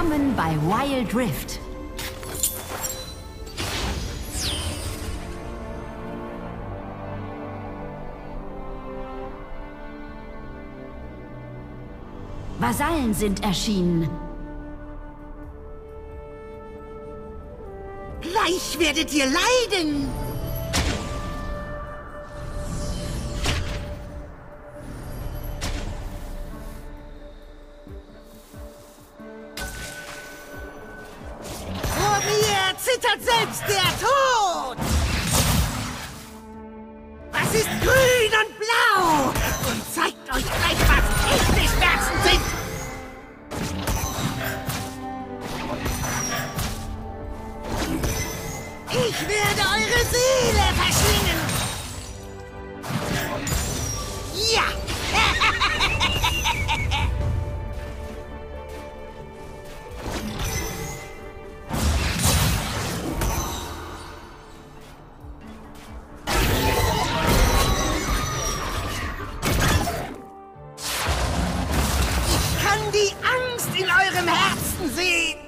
Willkommen bei Wild Rift. Vasallen sind erschienen. Gleich werdet ihr leiden! Ich werde eure Seele verschlingen! Ja! Ich kann die Angst in eurem Herzen sehen!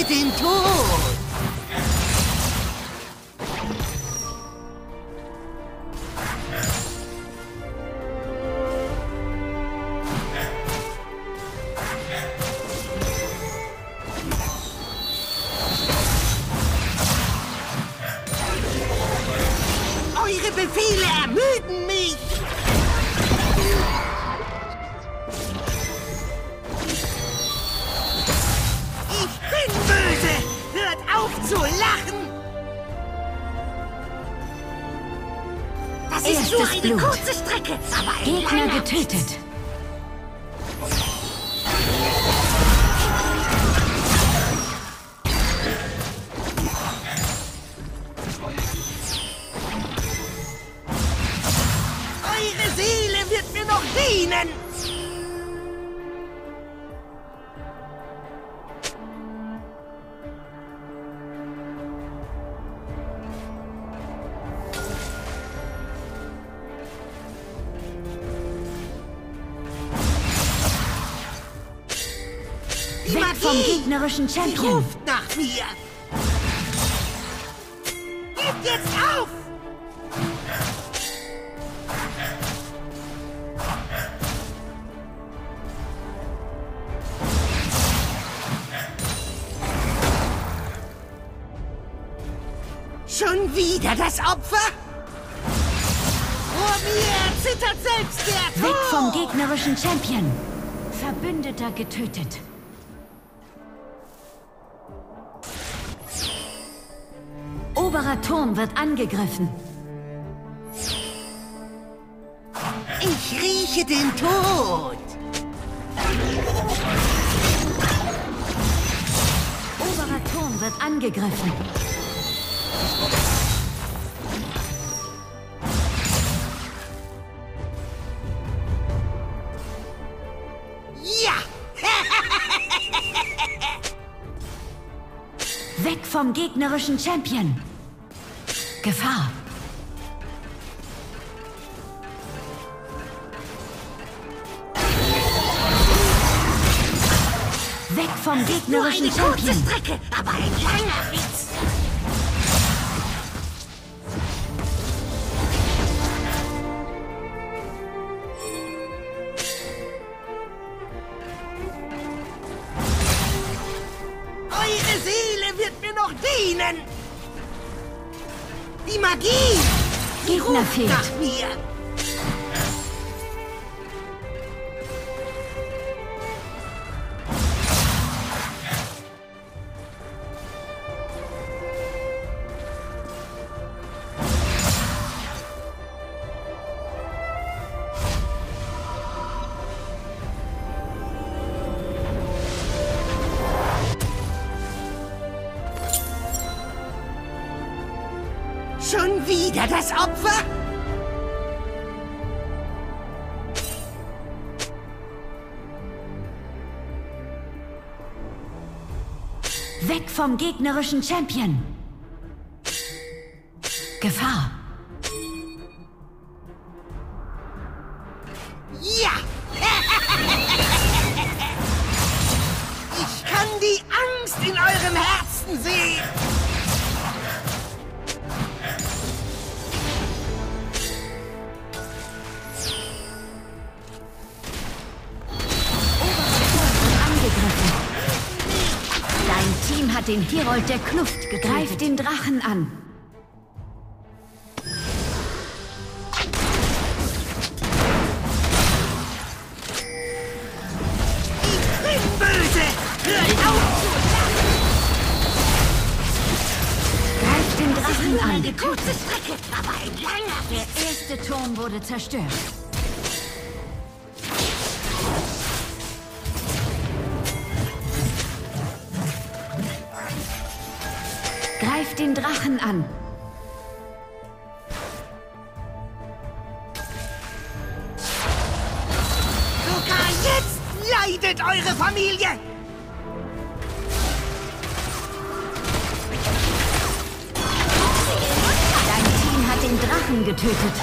Ich rieche den Das ist nur Erstes eine Blut. kurze Strecke, aber Gegner getötet. Eure vom gegnerischen Champion. ruft nach mir! Gebt jetzt auf! Schon wieder das Opfer? Vor mir zittert selbst der Tod! Weg vom gegnerischen Champion. Verbündeter getötet. Turm wird angegriffen. Ich rieche den Tod! Oberer Turm wird angegriffen. Ja! Weg vom gegnerischen Champion. Gefahr. Weg vom Nur gegnerischen eine kurze Champion. Strecke, aber ein langer Witz. Gegner fehlt. nach mir. Schon wieder das Opfer? Weg vom gegnerischen Champion. Gefahr. Den Herold der Kluft getötet. Greif den Drachen an. Ich bin böse! Hört auf zu lachen! Greif den Drachen an. eine kurze Strecke, aber ein langer Der erste Turm wurde zerstört. Greif den Drachen an. Sogar jetzt leidet eure Familie! Dein Team hat den Drachen getötet.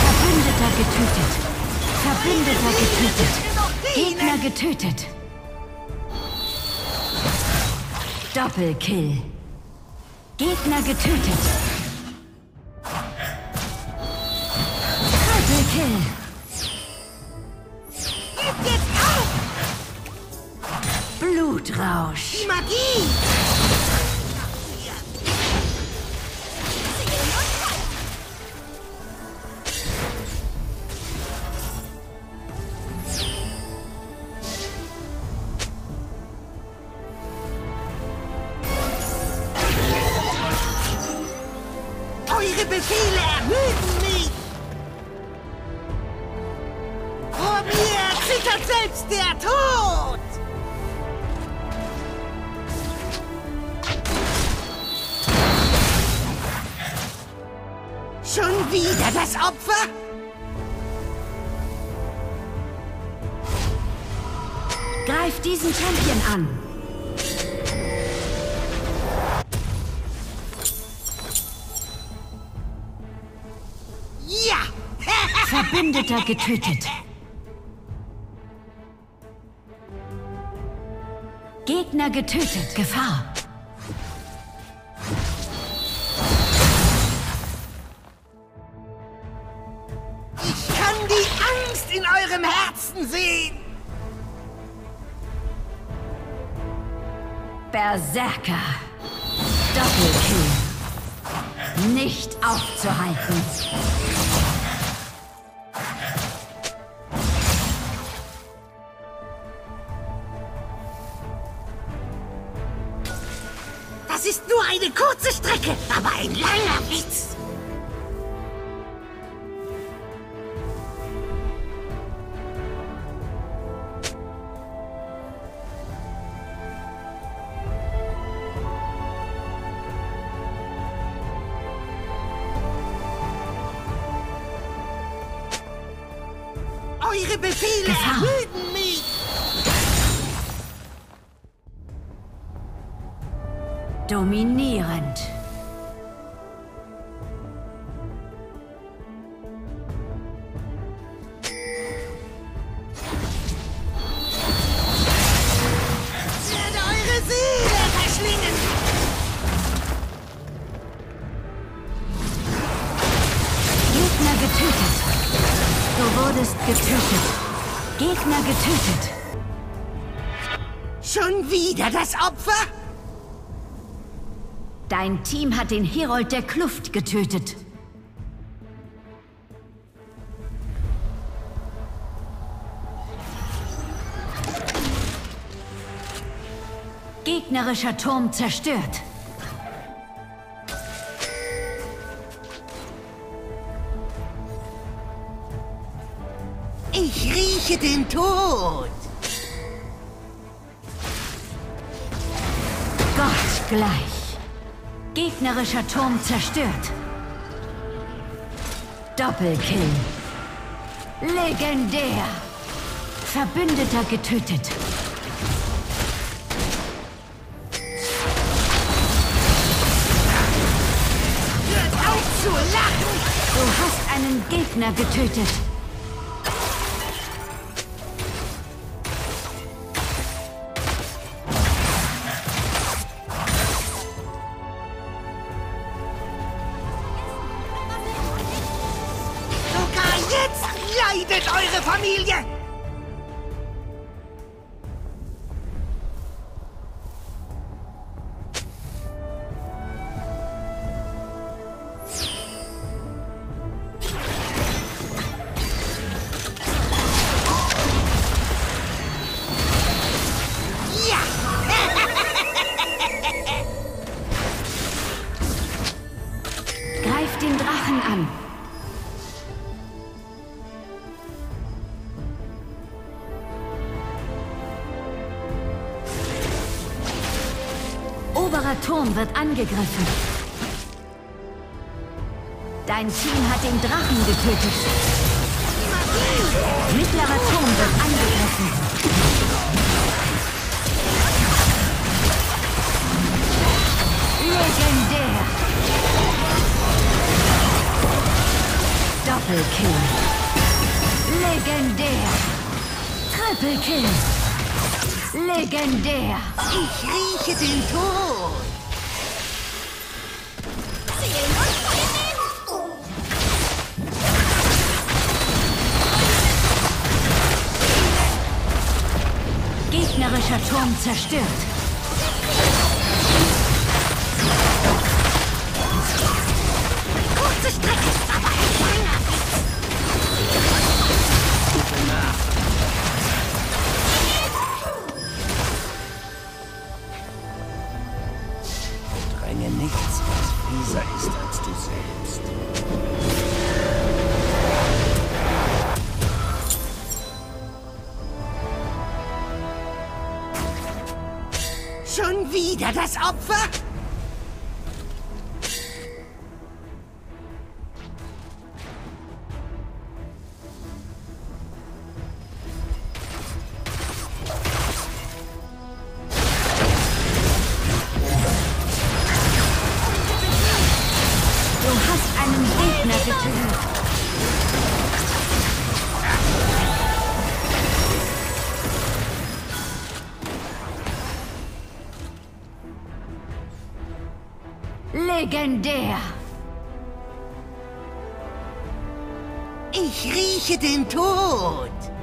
Verbündeter getötet. Verbündeter getötet. Gegner getötet. Doppelkill. Gegner getötet. Triple Gebt jetzt auf! Blutrausch. Magie! Eure Befehle ermüden mich! Vor mir zittert selbst der Tod! Schon wieder das Opfer? Greif diesen Champion an. Verbündeter getötet. Gegner getötet. Gefahr. Ich kann die Angst in eurem Herzen sehen! Berserker. Doppelkill. Nicht aufzuhalten. Eine kurze Strecke, aber ein langer Witz. Eure Befehle das Opfer? Dein Team hat den Herold der Kluft getötet. Gegnerischer Turm zerstört. Ich rieche den Tod. Gleich. Gegnerischer Turm zerstört. Doppelkill. Legendär. Verbündeter getötet. Hört auf zu lachen! Du hast einen Gegner getötet. Wird angegriffen. Dein Team hat den Drachen getötet. Mittlerer Turm wird angegriffen. Legendär. Doppelkill. Legendär. Triple Kill. Legendär. Ich rieche den Tod! Gegnerischer Turm zerstört. Kurze Strecke, aber ein langer Witz! Dränge nichts, was fieser ist als du selbst. Wieder das Opfer? Legendär. Ich rieche den Tod!